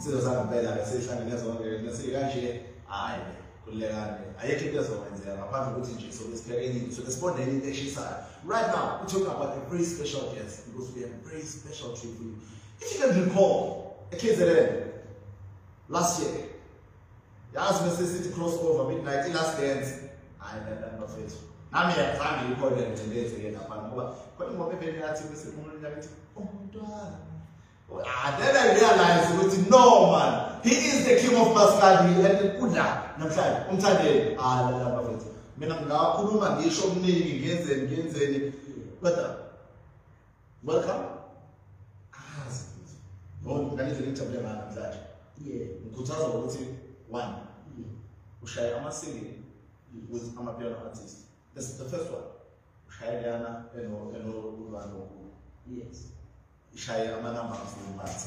sasa mbele akasifanya nezonke nesikanje hayi kulekane ayekho into ezokwenzeka ngaphandle kokuthi nje soke sibhekeni soke sibone into eshisayo right now we talk about a very special guest because we have a very special treat for you if you can recall a eKZN last year yazi bese sithi over midnight i-last dance hayi nantantafethu nami yazange ikhona ngcindezeke naphana ngoba khona ngoba evele yathi bese umuntu yakithi umntwana Ah, then i realize ukuthi no man he is the king of maskadi and udla namhlanje umthandeni alala ah, bafethu mina ngingakhuluma ngisho omningi ngenzeni ngenzeni but welcome azi oh, ngalendlela engijabule ngayo namhlanje ngikhuthaza ukuthi one ushaye amasingini with ama-piano artist this is the first one ushaye leyana enolulwane okulu yes ishaye amanamba afuna umathi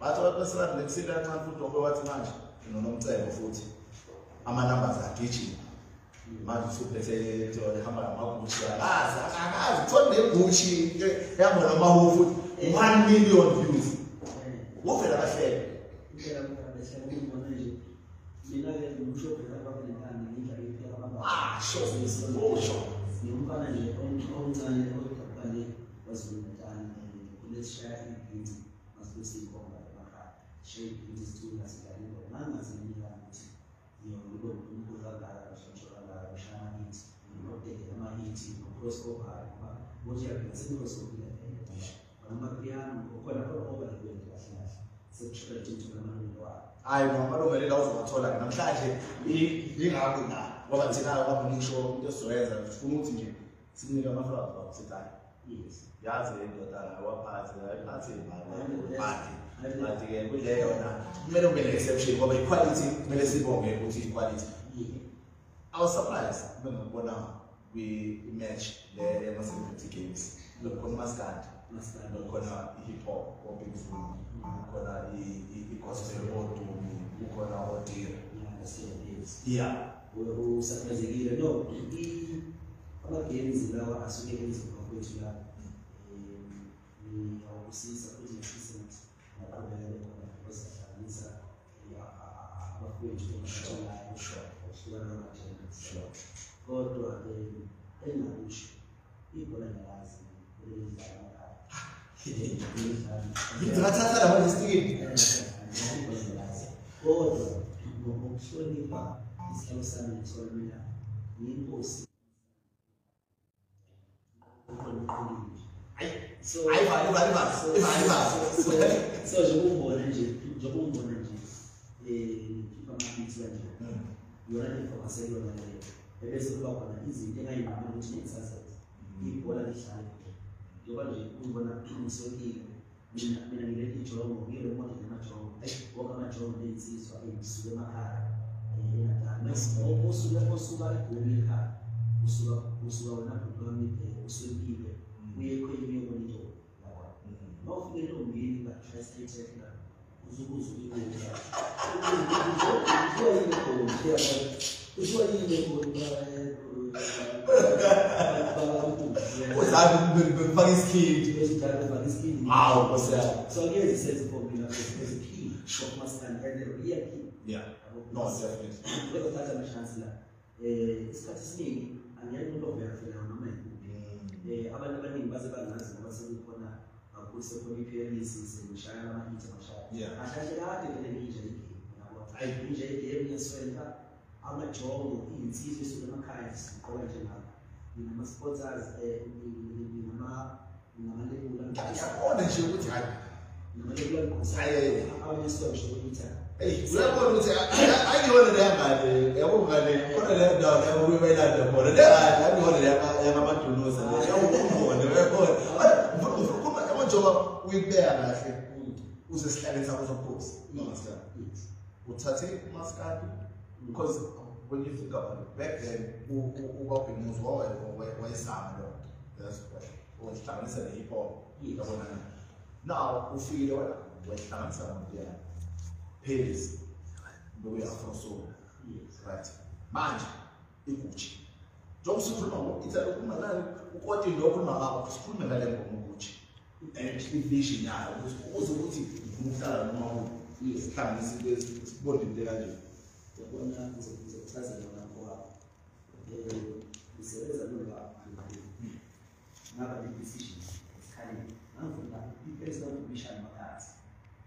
batha abaphasilani lekusinda kancane futhi onke wathi manje nonomcebo futhi amanamba zagijima manje usuphethe ehamba namagushi akazi akazi kuthoni negushi eh, ehamba namahofu futhi one million views wovela bahlele Ah, sure. Sure. Sure esishaya ibhinci masibe siyikhomba emakhaya shaya ibhinci sithula sigalimba mangazinika ukuthi yonlo umkhulu kangaka nohlonsho kangaka ushaya amahithi nodeke amahithi nokroskophayo ngoba bojeyabhinsekroskopile eyoisha onamapiano ngokhona khona oba likwenza kahle kahle hayi ngamalungelela uzowathola namhlanje yingakho na ngoba thina abamunisho into esizoyenza funa ukuthi nje sikunike amafrazi wakho sithayi yazi le ndoda awaphathi ayiphathi bantu manje ke kule yona kumele ube ne-exception ngoba iquality kumele sibonge ukuthi iquality awusurprise kube ngakubona kwi-match le ema-celebrity games lokukhona umaskadi lokukhona i-hip hop obigfoon kukhona i-gospel odumi kukhona odira ya usaphazekile no amagames lawa asuke enzia kwetu ni ofisi za kujifunza na kuendelea kwa kuweza kanisa ya kwa kwetu tunashona yosho kwa na matendo yosho kwa to again tena yosho ipo na lazima ile ni kama tunataka na mstiki kwa to ngokusoni pa isikosana ni kwa mimi ni so njengokubona nje njengokubona nje um kipamaitika nje yona ngifokaselona leyo ebese kuba khona izinto engayinqama ukuthi ne-exercise ibhola lihlale njengoba nje ungibona sokile mina mina ngile ijongo ngiyelo moto ngamajongo wonke amajongo ney'nsizwa ey'suke emakhaya engadala osuka egoli ekhaya musula musula wala kutuamite usulile uyekho imiyobonido yawa uma ufike ombini ba translated na uzubuzu ibona uzubuzu ibona uzubuzu ibona uzabe befaka isikindi awu nkosi yami so ngeke zisenze ifombula ezikey shop master and iyakhi yeah no definitely kodwa thatha amashansi la eh isikhathi esiningi angiyazi ukuthi ngiyafika noma yini mm. eh abantu abaningi base bangazi ngoba sekukhona kakhulu sekukhona i-pyramids e sekushaya ama-hit amashaya ahlahle kade vele ninja igame yabo ayininja igame yeswenta amajongo iy'nsizo esuke emakhaya ziqoka njengabo ninama-sporters um eh, ngamalebula ngiyabona nje ukuthi hayi ngamalebula ngosayeye abanye sitoshe ukuthi zakwa mu ce an yi wani da yamma ne ya mu gane kuna da yadda wani yamma bai da da bora da ya yi wani da yamma ya mama tuno sa ne ya mu mu wani bai ko kuma ya mu jowa we bear na shi uze skani sa kusa post no master uthathe maskati because when you think about it back then ubaba bemuzwa wayesaba lo that's why wahlanganisa ne hip hop yabona now ufike wena wahlanganisa nomdiyana perez nokuyafroso right manje iguji njengoba sikhuluma ngo-italy ukhuluma nayo ukoti into okhuluma ngabo sikhulume ngale ngoma ukuthi ivision yayo ukuthi ukuze ukuthi ngifuna ukuhlala noma sihlanga izinto ezisibonde into kanje yabona ngizokuchazela ngakho wabo um ngisebenza kuloba hmm. ngaba le-decision esikhaleni ngangifuna i-personal commission makathi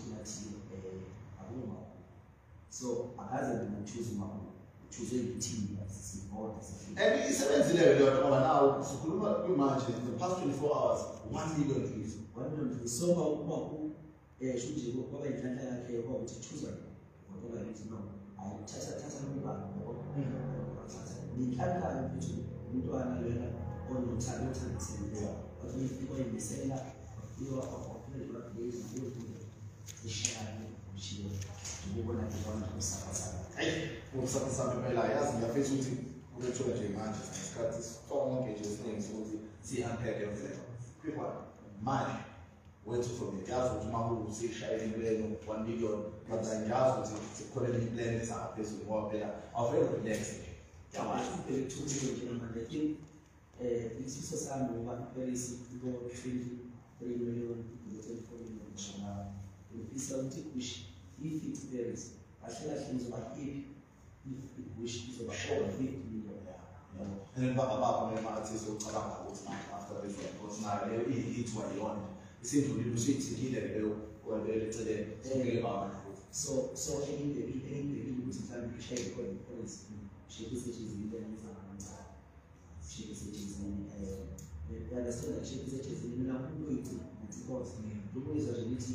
ci abin mako so a kaza da na choose mako choose the team every seventh day we are over now so kuluma imagine the past 24 hours 1 million views 1 million views so ba kuma ku eh shuje ko kwaba ikanta yake ko uthi choose ngoba ba yithi no ayithatha thatha ngoba ngoba ngikhala ukuthi umntwana lena onothalo thanthi kodwa ngikuyimisela yiwa ophezulu lapho yizimbuzi ukuthi kulethuka nje manje ngesikhathi sonke nje esiningi sokuthi si-unpeke mfeko kwikhona manje wethu from the jazz ukuthi uma kuwusishaye impleno one million kwanza njazi ukuthi sikholele iplan ezangaphezulu ngoba phela awufanele ukurelax nje yakwazi ukubhela ukuthukuthile nje namanje um isifiso sami ngoba impelesi lo-twenty Something which, if feel like it's about iphi if igwishi izoba overfit yona yabo and then bangabapho nema-artist ocabanga ukuthi manje after this ukuthi nayo leyo iyithiwa yona isindlulile usuyithikile leyo eceleni sokele baba so so engibhekile not ukuthi mhlawumbe ishaya ikhona she points shake isetshenzile ngizangamancane shake isetshenzile understand that shake isetshenzile mina umuntu uyigcina because lokhu ngizwa nje ukuthi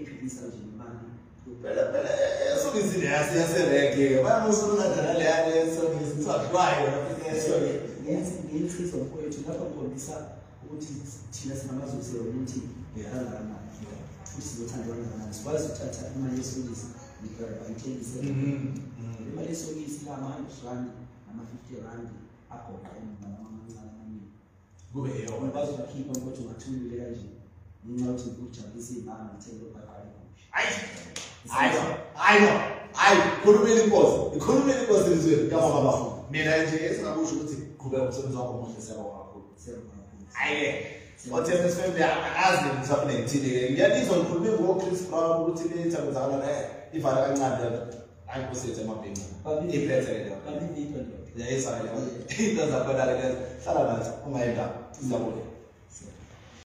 ekhalisa nje nemali pelepele e, esona izinto yaserege bayamosonadalaleyale esona isithwahlwayo ngensizo kwethu lapho kukhombisa ukuthi thina sinamazosiyo ukuthi ngehangana futhi sizothanda kangakanani sikwazi ukuthatha imali yesokisi ngibayitshengise mm-hmm. mm-hmm. imali yesokisi lama-hundred rand nama-fifty rand agoqa emnaamancane amaningi kube yeyo bazokhipha ukuthi ungathumile kanjeni ngincathi ujabulisa iy'mana ngithele ubaqala kusha hayi khulumela inkozo ikhulumela inkozo elizweni kamaba bafuna mina nje esingakusho ukuthi qhubeka umsebenzi wakho omuhle siyabonga kakhulu hayi-ke othemba esifembe angazi ngisafune ngithile-ke ngiyalizwa ngikhulume ngo-chris brown ukuthi letha kwenzakala la ivala kancane ayikusethu amabhinca iphethe-ke yayisaleyo into zakhona-ke lezo hlala nathi ungayindawo izabulela